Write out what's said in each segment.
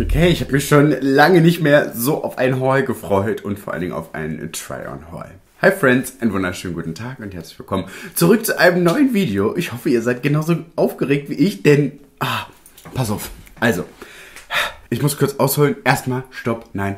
Okay, ich habe mich schon lange nicht mehr so auf ein Haul gefreut und vor allen Dingen auf ein Try-on-Haul. Hi Friends, einen wunderschönen guten Tag und herzlich willkommen zurück zu einem neuen Video. Ich hoffe, ihr seid genauso aufgeregt wie ich, denn... Ah, pass auf. Also, ich muss kurz ausholen. Erstmal, stopp, nein.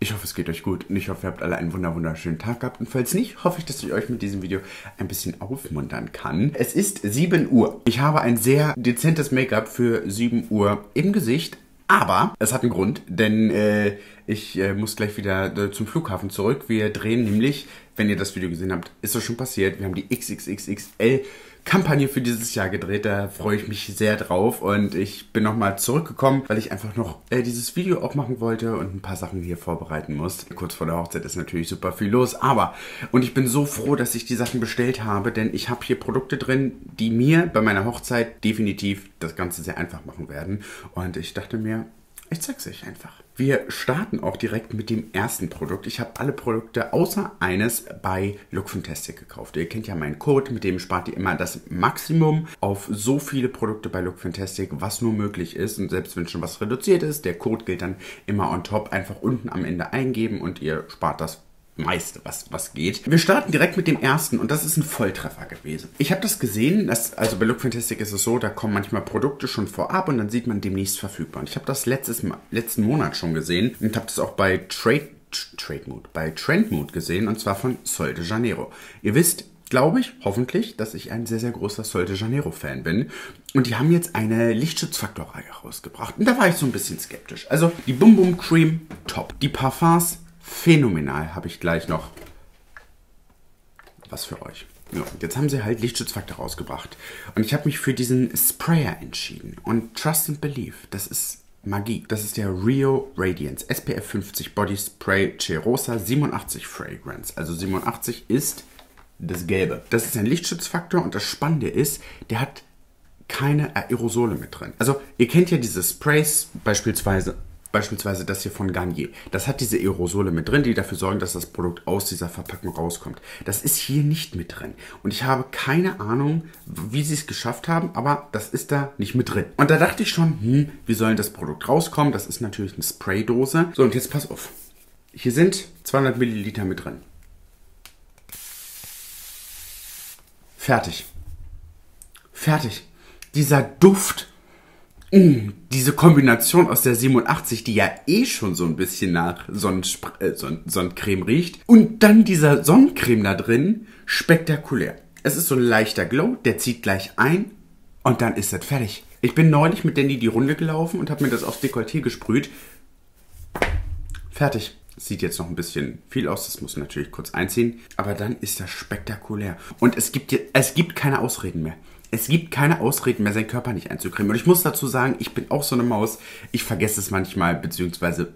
Ich hoffe, es geht euch gut und ich hoffe, ihr habt alle einen wunderschönen Tag gehabt. Und falls nicht, hoffe ich, dass ich euch mit diesem Video ein bisschen aufmuntern kann. Es ist 7 Uhr. Ich habe ein sehr dezentes Make-up für 7 Uhr im Gesicht, aber es hat einen Grund, denn äh, ich äh, muss gleich wieder äh, zum Flughafen zurück. Wir drehen nämlich, wenn ihr das Video gesehen habt, ist das schon passiert. Wir haben die XXXXL Kampagne für dieses Jahr gedreht. Da freue ich mich sehr drauf. Und ich bin nochmal zurückgekommen, weil ich einfach noch äh, dieses Video auch machen wollte und ein paar Sachen hier vorbereiten muss. Kurz vor der Hochzeit ist natürlich super viel los. Aber, und ich bin so froh, dass ich die Sachen bestellt habe, denn ich habe hier Produkte drin, die mir bei meiner Hochzeit definitiv das Ganze sehr einfach machen werden. Und ich dachte mir, ich zeig's euch einfach. Wir starten auch direkt mit dem ersten Produkt. Ich habe alle Produkte außer eines bei Look Fantastic gekauft. Ihr kennt ja meinen Code, mit dem spart ihr immer das Maximum auf so viele Produkte bei Look Fantastic, was nur möglich ist. Und selbst wenn schon was reduziert ist, der Code gilt dann immer on top. Einfach unten am Ende eingeben und ihr spart das meiste, was, was geht. Wir starten direkt mit dem ersten und das ist ein Volltreffer gewesen. Ich habe das gesehen, dass, also bei Look Fantastic ist es so, da kommen manchmal Produkte schon vorab und dann sieht man demnächst verfügbar. Und ich habe das letztes, letzten Monat schon gesehen und habe das auch bei Trade, Trade Mood, bei Trend Mood gesehen und zwar von Sol de Janeiro. Ihr wisst, glaube ich, hoffentlich, dass ich ein sehr, sehr großer Sol de Janeiro-Fan bin. Und die haben jetzt eine Lichtschutzfaktorreihe rausgebracht. Und da war ich so ein bisschen skeptisch. Also die Bum Bum Cream, top. Die Parfums, phänomenal. Habe ich gleich noch was für euch. Ja, jetzt haben sie halt Lichtschutzfaktor rausgebracht. Und ich habe mich für diesen Sprayer entschieden. Und Trust and Believe, das ist Magie. Das ist der Rio Radiance SPF 50 Body Spray Cherosa 87 Fragrance. Also 87 ist das Gelbe. Das ist ein Lichtschutzfaktor und das Spannende ist, der hat keine Aerosole mit drin. Also ihr kennt ja diese Sprays beispielsweise Beispielsweise das hier von Garnier. Das hat diese Aerosole mit drin, die dafür sorgen, dass das Produkt aus dieser Verpackung rauskommt. Das ist hier nicht mit drin. Und ich habe keine Ahnung, wie sie es geschafft haben, aber das ist da nicht mit drin. Und da dachte ich schon, hm, wie soll das Produkt rauskommen? Das ist natürlich eine Spraydose. So, und jetzt pass auf. Hier sind 200 Milliliter mit drin. Fertig. Fertig. Dieser Duft diese Kombination aus der 87, die ja eh schon so ein bisschen nach Sonnenspr äh, Son Sonnencreme riecht, und dann dieser Sonnencreme da drin, spektakulär. Es ist so ein leichter Glow, der zieht gleich ein und dann ist das fertig. Ich bin neulich mit Danny die Runde gelaufen und habe mir das aufs Dekolleté gesprüht. Fertig. Sieht jetzt noch ein bisschen viel aus, das muss natürlich kurz einziehen. Aber dann ist das spektakulär. Und es gibt, es gibt keine Ausreden mehr es gibt keine Ausreden mehr, seinen Körper nicht einzukriegen. Und ich muss dazu sagen, ich bin auch so eine Maus. Ich vergesse es manchmal, beziehungsweise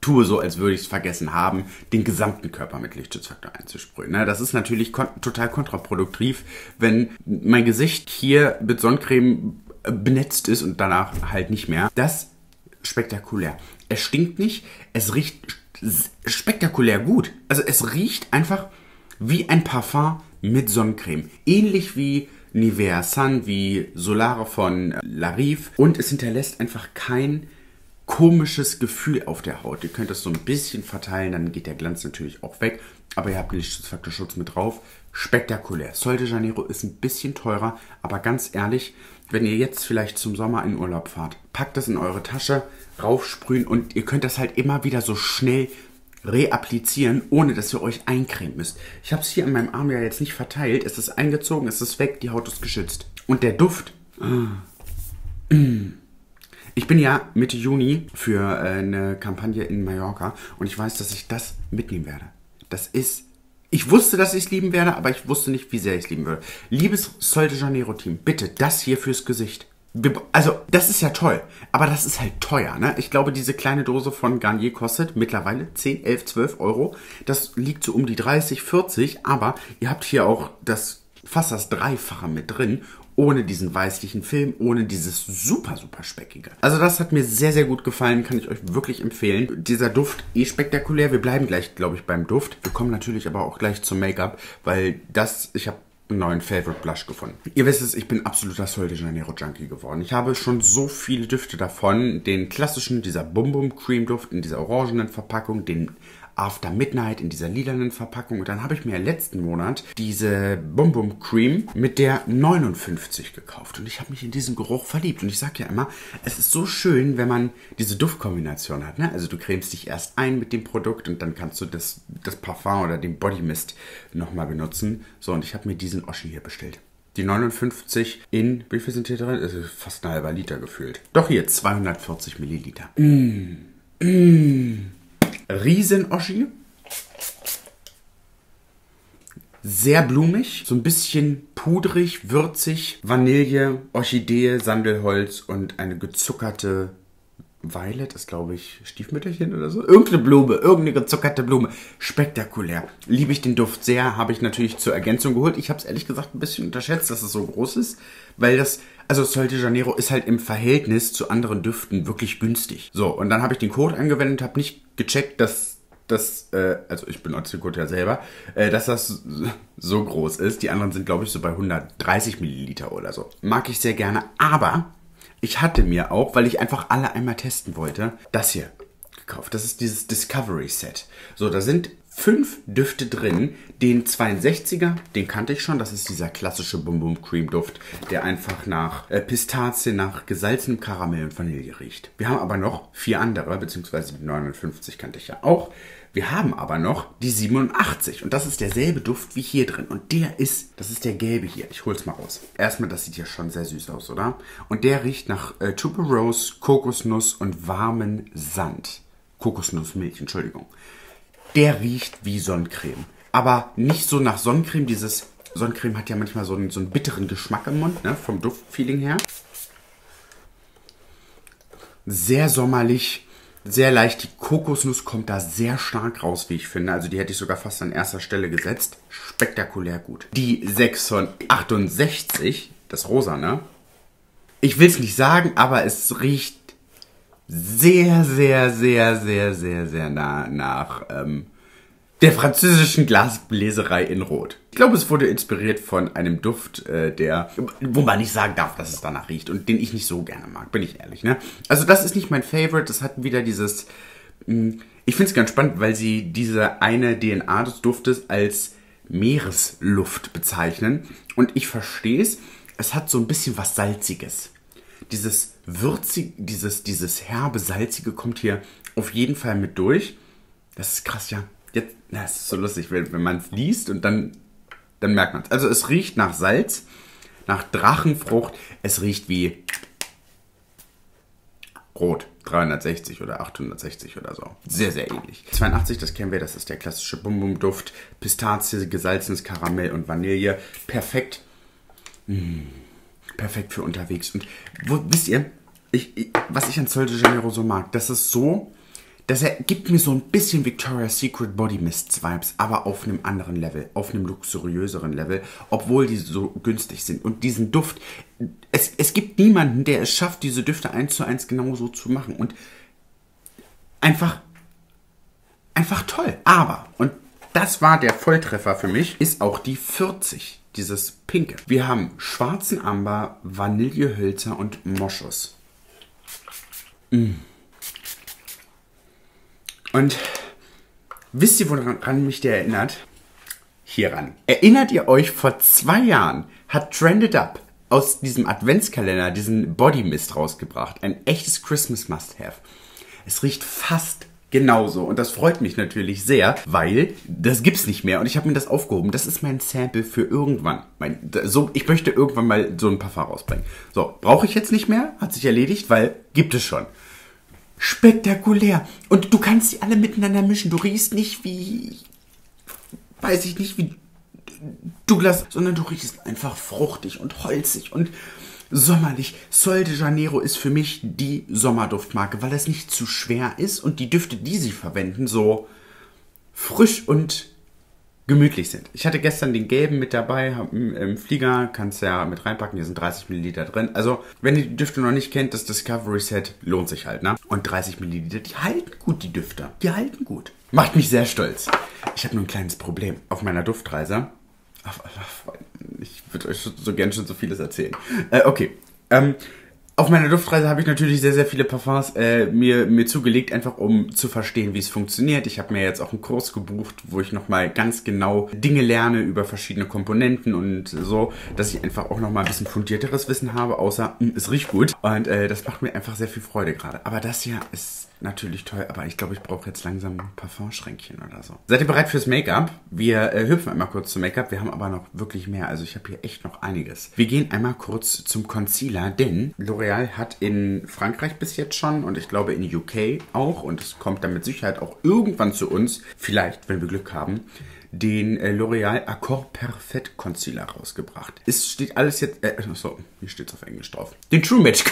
tue so, als würde ich es vergessen haben, den gesamten Körper mit Lichtschutzfaktor einzusprühen. Ne? Das ist natürlich kon total kontraproduktiv, wenn mein Gesicht hier mit Sonnencreme benetzt ist und danach halt nicht mehr. Das spektakulär. Es stinkt nicht, es riecht spektakulär gut. Also es riecht einfach wie ein Parfum mit Sonnencreme. Ähnlich wie Nivea Sun wie Solare von Larive und es hinterlässt einfach kein komisches Gefühl auf der Haut. Ihr könnt das so ein bisschen verteilen, dann geht der Glanz natürlich auch weg, aber ihr habt Lichtschutzfaktorschutz mit drauf. Spektakulär. Sol de Janeiro ist ein bisschen teurer, aber ganz ehrlich, wenn ihr jetzt vielleicht zum Sommer in Urlaub fahrt, packt das in eure Tasche, raufsprühen und ihr könnt das halt immer wieder so schnell reapplizieren, ohne dass ihr euch eincremen müsst. Ich habe es hier an meinem Arm ja jetzt nicht verteilt. Es ist eingezogen, es ist weg, die Haut ist geschützt. Und der Duft. Ich bin ja Mitte Juni für äh, eine Kampagne in Mallorca und ich weiß, dass ich das mitnehmen werde. Das ist. Ich wusste, dass ich es lieben werde, aber ich wusste nicht, wie sehr ich es lieben würde. Liebes Sol de Janeiro Team, bitte das hier fürs Gesicht also, das ist ja toll, aber das ist halt teuer. Ne? Ich glaube, diese kleine Dose von Garnier kostet mittlerweile 10, 11, 12 Euro. Das liegt so um die 30, 40, aber ihr habt hier auch das fast das Dreifache mit drin, ohne diesen weißlichen Film, ohne dieses super, super speckige. Also das hat mir sehr, sehr gut gefallen, kann ich euch wirklich empfehlen. Dieser Duft eh spektakulär. Wir bleiben gleich, glaube ich, beim Duft. Wir kommen natürlich aber auch gleich zum Make-up, weil das, ich habe neuen Favorite Blush gefunden. Ihr wisst es, ich bin absoluter Sol de Janeiro Junkie geworden. Ich habe schon so viele Düfte davon. Den klassischen, dieser Bum Bum Cream Duft in dieser orangenen Verpackung, den After Midnight in dieser lilanen Verpackung. Und dann habe ich mir letzten Monat diese Bum Bum Cream mit der 59 gekauft. Und ich habe mich in diesen Geruch verliebt. Und ich sage ja immer, es ist so schön, wenn man diese Duftkombination hat. Ne? Also du cremst dich erst ein mit dem Produkt und dann kannst du das, das Parfum oder den Body Mist nochmal benutzen. So, und ich habe mir diesen Oschi hier bestellt. Die 59 in, wie viel sind hier drin? Das ist fast ein halber Liter gefühlt. Doch hier, 240 Milliliter. Mmh. Mmh. Riesen-Oschi. Sehr blumig, so ein bisschen pudrig, würzig, Vanille, Orchidee, Sandelholz und eine gezuckerte Violet ist, glaube ich, Stiefmütterchen oder so. Irgendeine Blume, irgendeine gezuckerte Blume. Spektakulär. Liebe ich den Duft sehr, habe ich natürlich zur Ergänzung geholt. Ich habe es ehrlich gesagt ein bisschen unterschätzt, dass es so groß ist, weil das, also Sol de Janeiro ist halt im Verhältnis zu anderen Düften wirklich günstig. So, und dann habe ich den Code angewendet, habe nicht gecheckt, dass das, äh, also ich benutze den Code ja selber, äh, dass das so groß ist. Die anderen sind, glaube ich, so bei 130 Milliliter oder so. Mag ich sehr gerne, aber ich hatte mir auch, weil ich einfach alle einmal testen wollte, das hier gekauft. Das ist dieses Discovery Set. So, da sind fünf Düfte drin. Den 62er, den kannte ich schon. Das ist dieser klassische Bum Bum Cream Duft, der einfach nach äh, Pistazie, nach gesalzenem Karamell und Vanille riecht. Wir haben aber noch vier andere, beziehungsweise die 59 kannte ich ja auch. Wir haben aber noch die 87 und das ist derselbe Duft wie hier drin. Und der ist, das ist der gelbe hier. Ich hol's mal raus. Erstmal, das sieht ja schon sehr süß aus, oder? Und der riecht nach äh, Tuberose, Kokosnuss und warmen Sand. Kokosnussmilch, Entschuldigung. Der riecht wie Sonnencreme. Aber nicht so nach Sonnencreme. Dieses Sonnencreme hat ja manchmal so einen, so einen bitteren Geschmack im Mund, ne? vom Duftfeeling her. Sehr sommerlich, sehr leicht. Die Kokosnuss kommt da sehr stark raus, wie ich finde. Also die hätte ich sogar fast an erster Stelle gesetzt. Spektakulär gut. Die 6 von 68, das rosa, ne? Ich will es nicht sagen, aber es riecht sehr, sehr, sehr, sehr, sehr, sehr nah nach ähm, der französischen Glasbläserei in Rot. Ich glaube, es wurde inspiriert von einem Duft, äh, der, wo man nicht sagen darf, dass es danach riecht und den ich nicht so gerne mag, bin ich ehrlich. Ne? Also das ist nicht mein Favorite. Das hat wieder dieses. Mh, hm, ich finde es ganz spannend, weil sie diese eine DNA des Duftes als Meeresluft bezeichnen und ich verstehe es. Es hat so ein bisschen was Salziges. Dieses würzige, dieses, dieses herbe, salzige kommt hier auf jeden Fall mit durch. Das ist krass, ja jetzt, das ist so lustig, wenn, wenn man es liest und dann, dann merkt man es. Also es riecht nach Salz, nach Drachenfrucht, es riecht wie Rot, 360 oder 860 oder so. Sehr, sehr ähnlich. 82, das kennen wir, das ist der klassische Bum-Bum-Duft. Pistazie, gesalzenes Karamell und Vanille. Perfekt. Mmh, perfekt für unterwegs. Und wo, wisst ihr, ich, ich, was ich an Sol de Janeiro so mag, das ist so das gibt mir so ein bisschen Victoria's Secret Body Mist Vibes, aber auf einem anderen Level, auf einem luxuriöseren Level, obwohl die so günstig sind. Und diesen Duft, es, es gibt niemanden, der es schafft, diese Düfte eins zu eins genauso zu machen. Und einfach, einfach toll. Aber, und das war der Volltreffer für mich, ist auch die 40, dieses Pinke. Wir haben schwarzen Amber, Vanillehölzer und Moschus. Mmh. Und wisst ihr, woran mich der erinnert? Hieran. Erinnert ihr euch, vor zwei Jahren hat Trended Up aus diesem Adventskalender diesen Body Mist rausgebracht. Ein echtes Christmas Must-Have. Es riecht fast genauso und das freut mich natürlich sehr, weil das gibt's nicht mehr und ich habe mir das aufgehoben. Das ist mein Sample für irgendwann. Mein, so, ich möchte irgendwann mal so ein Parfum rausbringen. So, brauche ich jetzt nicht mehr, hat sich erledigt, weil gibt es schon spektakulär. Und du kannst sie alle miteinander mischen. Du riechst nicht wie, weiß ich nicht, wie Douglas, sondern du riechst einfach fruchtig und holzig und sommerlich. Sol de Janeiro ist für mich die Sommerduftmarke, weil es nicht zu schwer ist und die Düfte, die sie verwenden, so frisch und gemütlich sind. Ich hatte gestern den gelben mit dabei im Flieger, kannst ja mit reinpacken, hier sind 30 Milliliter drin. Also, wenn ihr die Düfte noch nicht kennt, das Discovery Set lohnt sich halt, ne? Und 30 Milliliter, die halten gut, die Düfte. Die halten gut. Macht mich sehr stolz. Ich habe nur ein kleines Problem. Auf meiner Duftreise, auf, auf, Ich würde euch so gern schon so vieles erzählen. Äh, okay. Ähm, auf meiner Duftreise habe ich natürlich sehr, sehr viele Parfums äh, mir, mir zugelegt, einfach um zu verstehen, wie es funktioniert. Ich habe mir jetzt auch einen Kurs gebucht, wo ich nochmal ganz genau Dinge lerne über verschiedene Komponenten und so, dass ich einfach auch nochmal ein bisschen fundierteres Wissen habe, außer mh, hm, es riecht gut. Und äh, das macht mir einfach sehr viel Freude gerade. Aber das hier ist natürlich toll, aber ich glaube, ich brauche jetzt langsam ein Parfumschränkchen oder so. Seid ihr bereit fürs Make-up? Wir äh, hüpfen einmal kurz zum Make-up. Wir haben aber noch wirklich mehr. Also ich habe hier echt noch einiges. Wir gehen einmal kurz zum Concealer, denn L'Oreal hat in Frankreich bis jetzt schon und ich glaube in UK auch und es kommt dann mit Sicherheit auch irgendwann zu uns, vielleicht, wenn wir Glück haben, den äh, L'Oreal Accord Perfect Concealer rausgebracht. Es steht alles jetzt, äh, so, hier steht es auf Englisch drauf. Den True Match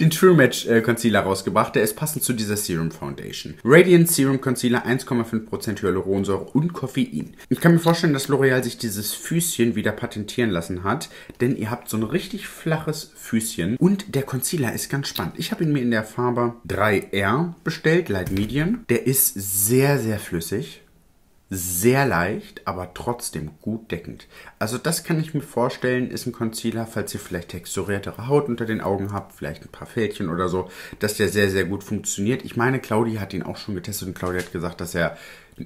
den True Match äh, Concealer rausgebracht. Der ist passend zu dieser Serum Foundation. Radiant Serum Concealer, 1,5% Hyaluronsäure und Koffein. Ich kann mir vorstellen, dass L'Oreal sich dieses Füßchen wieder patentieren lassen hat, denn ihr habt so ein richtig flaches Füßchen. Und der Concealer ist ganz spannend. Ich habe ihn mir in der Farbe 3R bestellt, Light Medium. Der ist sehr, sehr flüssig sehr leicht, aber trotzdem gut deckend. Also das kann ich mir vorstellen, ist ein Concealer, falls ihr vielleicht texturiertere Haut unter den Augen habt, vielleicht ein paar Fältchen oder so, dass der sehr, sehr gut funktioniert. Ich meine, Claudia hat ihn auch schon getestet und Claudia hat gesagt, dass er,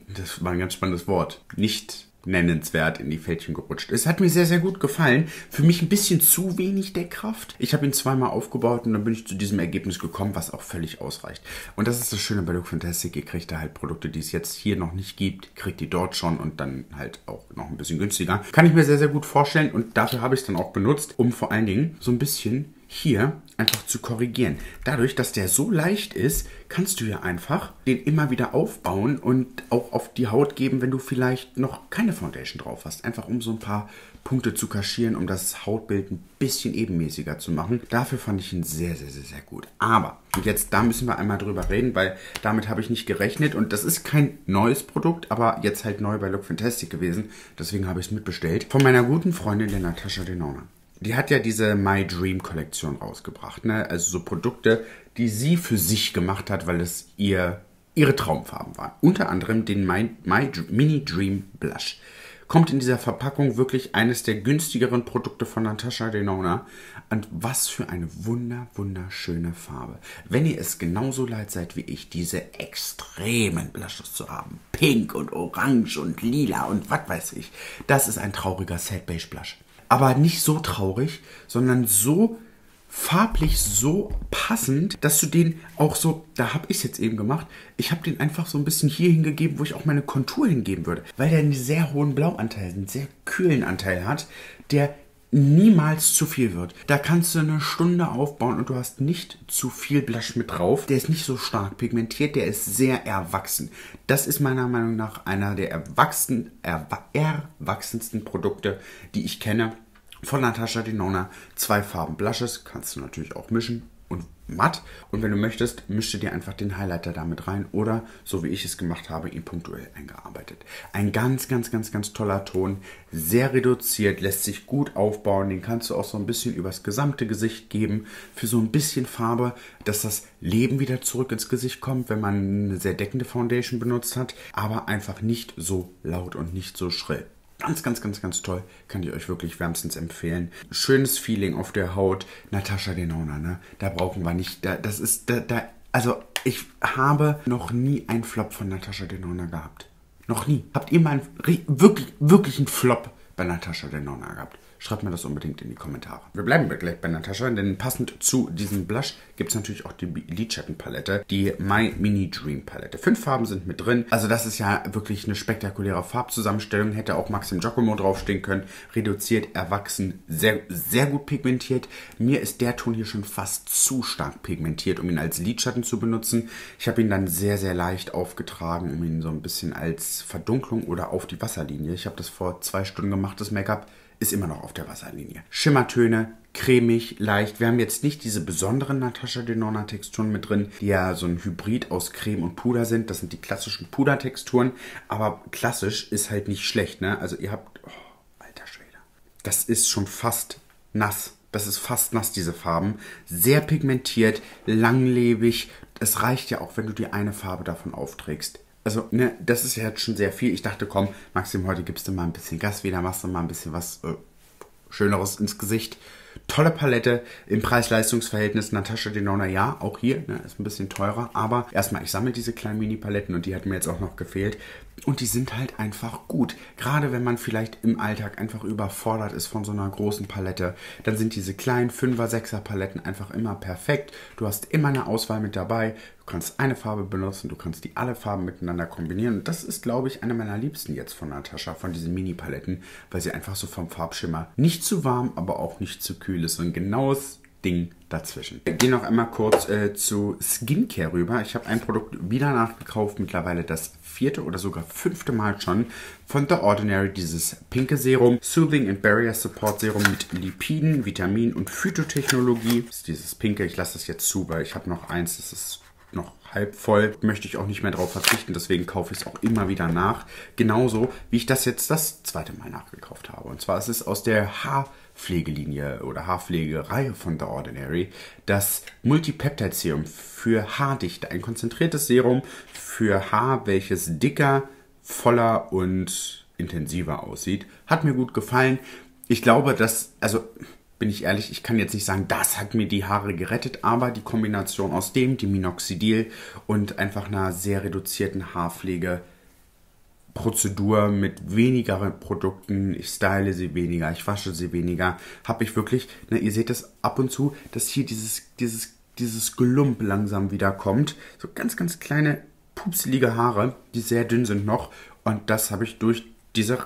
das war ein ganz spannendes Wort, nicht nennenswert in die Fältchen gerutscht. Es hat mir sehr, sehr gut gefallen. Für mich ein bisschen zu wenig Deckkraft. Ich habe ihn zweimal aufgebaut und dann bin ich zu diesem Ergebnis gekommen, was auch völlig ausreicht. Und das ist das Schöne bei Look Fantastic. Ihr kriegt da halt Produkte, die es jetzt hier noch nicht gibt, kriegt ihr dort schon und dann halt auch noch ein bisschen günstiger. Kann ich mir sehr, sehr gut vorstellen und dafür habe ich es dann auch benutzt, um vor allen Dingen so ein bisschen hier einfach zu korrigieren. Dadurch, dass der so leicht ist, kannst du ja einfach den immer wieder aufbauen und auch auf die Haut geben, wenn du vielleicht noch keine Foundation drauf hast. Einfach um so ein paar Punkte zu kaschieren, um das Hautbild ein bisschen ebenmäßiger zu machen. Dafür fand ich ihn sehr, sehr, sehr, sehr gut. Aber jetzt, da müssen wir einmal drüber reden, weil damit habe ich nicht gerechnet und das ist kein neues Produkt, aber jetzt halt neu bei Look Fantastic gewesen. Deswegen habe ich es mitbestellt. Von meiner guten Freundin, der Natascha Denona. Die hat ja diese My Dream Kollektion rausgebracht, ne? Also so Produkte, die sie für sich gemacht hat, weil es ihr ihre Traumfarben waren. Unter anderem den My, My Mini Dream Blush. Kommt in dieser Verpackung wirklich eines der günstigeren Produkte von Natasha Denona. Und was für eine wunder, wunderschöne Farbe. Wenn ihr es genauso leid seid wie ich, diese extremen Blushes zu haben. Pink und Orange und Lila und was weiß ich. Das ist ein trauriger Sad Beige Blush aber nicht so traurig, sondern so farblich so passend, dass du den auch so, da habe ich es jetzt eben gemacht, ich habe den einfach so ein bisschen hier hingegeben, wo ich auch meine Kontur hingeben würde, weil der einen sehr hohen Blauanteil, einen sehr kühlen Anteil hat, der niemals zu viel wird. Da kannst du eine Stunde aufbauen und du hast nicht zu viel Blush mit drauf. Der ist nicht so stark pigmentiert, der ist sehr erwachsen. Das ist meiner Meinung nach einer der erwachsen, erwachsensten Produkte, die ich kenne. Von Natasha Denona. Zwei Farben Blushes, kannst du natürlich auch mischen und matt. Und wenn du möchtest, mischte dir einfach den Highlighter damit rein oder, so wie ich es gemacht habe, ihn punktuell eingearbeitet. Ein ganz, ganz, ganz, ganz toller Ton. Sehr reduziert, lässt sich gut aufbauen. Den kannst du auch so ein bisschen übers gesamte Gesicht geben. Für so ein bisschen Farbe, dass das Leben wieder zurück ins Gesicht kommt, wenn man eine sehr deckende Foundation benutzt hat. Aber einfach nicht so laut und nicht so schrill. Ganz, ganz, ganz, ganz toll. Kann ich euch wirklich wärmstens empfehlen. Schönes Feeling auf der Haut. Natascha Denona, ne? Da brauchen wir nicht. Da, das ist. Da, da, also, ich habe noch nie einen Flop von Natascha Denona gehabt. Noch nie. Habt ihr mal einen, wirklich, wirklich einen Flop bei Natascha Denona gehabt? Schreibt mir das unbedingt in die Kommentare. Wir bleiben gleich bei Natascha, denn passend zu diesem Blush gibt es natürlich auch die Lidschattenpalette, die My Mini Dream Palette. Fünf Farben sind mit drin. Also das ist ja wirklich eine spektakuläre Farbzusammenstellung. Hätte auch Maxim Giacomo draufstehen können. Reduziert, erwachsen, sehr, sehr gut pigmentiert. Mir ist der Ton hier schon fast zu stark pigmentiert, um ihn als Lidschatten zu benutzen. Ich habe ihn dann sehr, sehr leicht aufgetragen, um ihn so ein bisschen als Verdunklung oder auf die Wasserlinie. Ich habe das vor zwei Stunden gemacht, das Make-up ist immer noch auf der Wasserlinie. Schimmertöne, cremig, leicht. Wir haben jetzt nicht diese besonderen Natascha Denona Texturen mit drin, die ja so ein Hybrid aus Creme und Puder sind. Das sind die klassischen Pudertexturen. Aber klassisch ist halt nicht schlecht, ne? Also ihr habt, oh, alter Schwede. Das ist schon fast nass. Das ist fast nass, diese Farben. Sehr pigmentiert, langlebig. Es reicht ja auch, wenn du dir eine Farbe davon aufträgst also, ne, das ist ja jetzt schon sehr viel. Ich dachte, komm, Maxim, heute gibst du mal ein bisschen Gas wieder, machst du mal ein bisschen was äh, Schöneres ins Gesicht. Tolle Palette im Preis-Leistungs-Verhältnis. Natascha Denona, ja, auch hier, ne, ist ein bisschen teurer. Aber erstmal, ich sammle diese kleinen Mini-Paletten und die hat mir jetzt auch noch gefehlt. Und die sind halt einfach gut. Gerade wenn man vielleicht im Alltag einfach überfordert ist von so einer großen Palette, dann sind diese kleinen 5er, 6er Paletten einfach immer perfekt. Du hast immer eine Auswahl mit dabei. Du kannst eine Farbe benutzen, du kannst die alle Farben miteinander kombinieren. Und das ist, glaube ich, eine meiner liebsten jetzt von Natascha, von diesen Mini-Paletten, weil sie einfach so vom Farbschimmer nicht zu warm, aber auch nicht zu kühl ist. So ein genaues Ding dazwischen. Wir gehen noch einmal kurz äh, zu Skincare rüber. Ich habe ein Produkt wieder nachgekauft, mittlerweile das vierte oder sogar fünfte Mal schon von The Ordinary, dieses pinke Serum, Soothing and Barrier Support Serum mit Lipiden, Vitamin und Phytotechnologie. Das ist dieses pinke, ich lasse das jetzt zu, weil ich habe noch eins, das ist noch halb voll, möchte ich auch nicht mehr darauf verzichten, deswegen kaufe ich es auch immer wieder nach. Genauso wie ich das jetzt das zweite Mal nachgekauft habe. Und zwar ist es aus der Haar Pflegelinie oder Haarpflegereihe von The Ordinary das Multipeptide Serum für Haardichte. Ein konzentriertes Serum für Haar, welches dicker, voller und intensiver aussieht. Hat mir gut gefallen. Ich glaube, dass, also bin ich ehrlich, ich kann jetzt nicht sagen, das hat mir die Haare gerettet, aber die Kombination aus dem, die Minoxidil und einfach einer sehr reduzierten Haarpflege Prozedur mit weniger Produkten, ich style sie weniger, ich wasche sie weniger, habe ich wirklich, ne, ihr seht das ab und zu, dass hier dieses, dieses, dieses Gelump langsam wieder kommt. So ganz, ganz kleine, pupselige Haare, die sehr dünn sind noch. Und das habe ich durch diese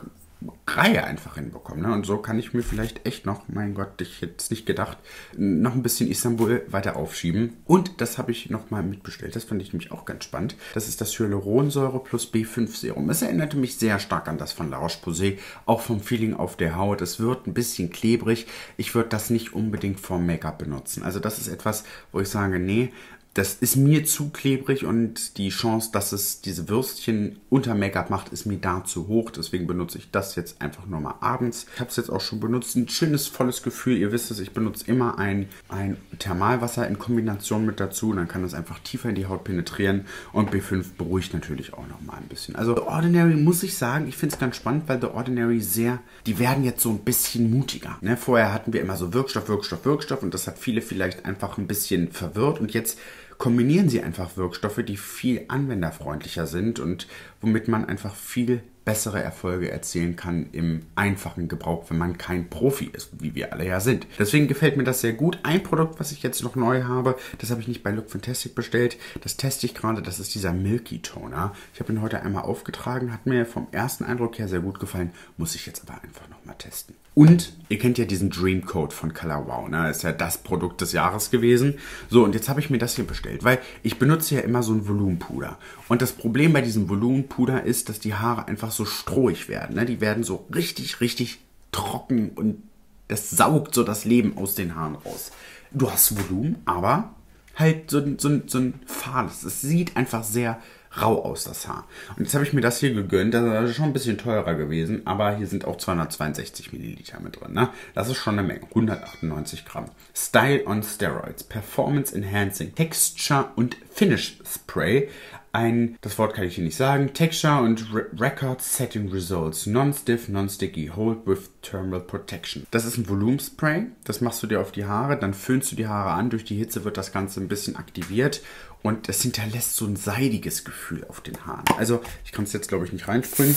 Reihe einfach hinbekommen. Ne? Und so kann ich mir vielleicht echt noch, mein Gott, ich hätte es nicht gedacht, noch ein bisschen Istanbul weiter aufschieben. Und das habe ich nochmal mitbestellt. Das fand ich nämlich auch ganz spannend. Das ist das Hyaluronsäure plus B5 Serum. Es erinnerte mich sehr stark an das von La Roche-Posay, auch vom Feeling auf der Haut. Es wird ein bisschen klebrig. Ich würde das nicht unbedingt vorm Make-up benutzen. Also das ist etwas, wo ich sage, nee, das ist mir zu klebrig und die Chance, dass es diese Würstchen unter Make-up macht, ist mir da zu hoch. Deswegen benutze ich das jetzt einfach nur mal abends. Ich habe es jetzt auch schon benutzt. Ein schönes, volles Gefühl. Ihr wisst es, ich benutze immer ein, ein Thermalwasser in Kombination mit dazu. Dann kann es einfach tiefer in die Haut penetrieren. Und B5 beruhigt natürlich auch noch mal ein bisschen. Also The Ordinary muss ich sagen, ich finde es ganz spannend, weil The Ordinary sehr, die werden jetzt so ein bisschen mutiger. Ne? Vorher hatten wir immer so Wirkstoff, Wirkstoff, Wirkstoff und das hat viele vielleicht einfach ein bisschen verwirrt. Und jetzt kombinieren sie einfach Wirkstoffe, die viel anwenderfreundlicher sind und womit man einfach viel bessere Erfolge erzielen kann im einfachen Gebrauch, wenn man kein Profi ist, wie wir alle ja sind. Deswegen gefällt mir das sehr gut. Ein Produkt, was ich jetzt noch neu habe, das habe ich nicht bei Look Fantastic bestellt. Das teste ich gerade, das ist dieser Milky Toner. Ich habe ihn heute einmal aufgetragen, hat mir vom ersten Eindruck her sehr gut gefallen, muss ich jetzt aber einfach nochmal testen. Und ihr kennt ja diesen Dream Code von Color Wow, ne? Ist ja das Produkt des Jahres gewesen. So, und jetzt habe ich mir das hier bestellt, weil ich benutze ja immer so ein Volumenpuder. Und das Problem bei diesem Volumenpuder ist, dass die Haare einfach so strohig werden. Ne? Die werden so richtig, richtig trocken und das saugt so das Leben aus den Haaren raus. Du hast Volumen, aber halt so, so, so ein fahles. Es sieht einfach sehr rau aus, das Haar. Und jetzt habe ich mir das hier gegönnt. Das ist schon ein bisschen teurer gewesen, aber hier sind auch 262 Milliliter mit drin. Ne? Das ist schon eine Menge. 198 Gramm. Style on Steroids. Performance Enhancing Texture und Finish Spray ein, das Wort kann ich hier nicht sagen, Texture und Re Record Setting Results, Non-Stiff, Non-Sticky, Hold with Thermal Protection. Das ist ein Volumenspray, das machst du dir auf die Haare, dann föhnst du die Haare an, durch die Hitze wird das Ganze ein bisschen aktiviert und es hinterlässt so ein seidiges Gefühl auf den Haaren. Also, ich kann es jetzt glaube ich nicht reinspringen.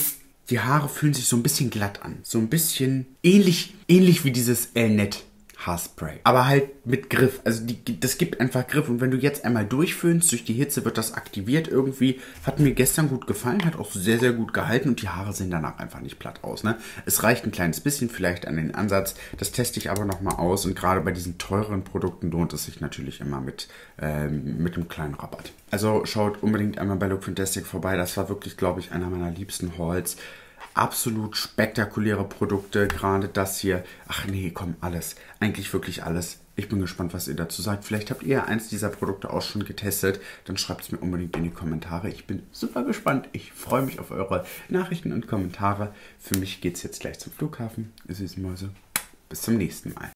Die Haare fühlen sich so ein bisschen glatt an. So ein bisschen ähnlich, ähnlich wie dieses L-Net Haarspray. Aber halt mit Griff. Also die, das gibt einfach Griff. Und wenn du jetzt einmal durchföhnst, durch die Hitze wird das aktiviert irgendwie. Hat mir gestern gut gefallen, hat auch sehr, sehr gut gehalten und die Haare sehen danach einfach nicht platt aus. Ne? Es reicht ein kleines bisschen vielleicht an den Ansatz. Das teste ich aber nochmal aus. Und gerade bei diesen teuren Produkten lohnt es sich natürlich immer mit, ähm, mit einem kleinen Rabatt. Also schaut unbedingt einmal bei Look Fantastic vorbei. Das war wirklich, glaube ich, einer meiner liebsten Hauls absolut spektakuläre Produkte. Gerade das hier. Ach nee, komm, alles. Eigentlich wirklich alles. Ich bin gespannt, was ihr dazu sagt. Vielleicht habt ihr eins dieser Produkte auch schon getestet. Dann schreibt es mir unbedingt in die Kommentare. Ich bin super gespannt. Ich freue mich auf eure Nachrichten und Kommentare. Für mich geht es jetzt gleich zum Flughafen. Ihr süßen Mäuse. Bis zum nächsten Mal.